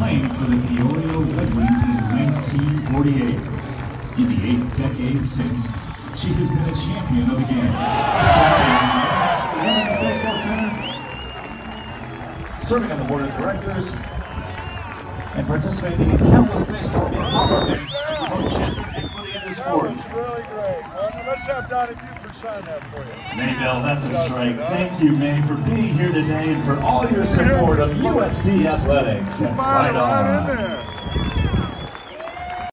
playing for the Peoria Red Wings in 1948. In the eight decades since, she has been a champion of the game. Serving on the board of directors, and participating in countless baseball events to promote championship equity in the sport. That was really great. Well, let's have Donnie Buford sign that for you. Maybelle, that's a strike. Thank you, May, for being here today and for all your support of USC Athletics. And fight on.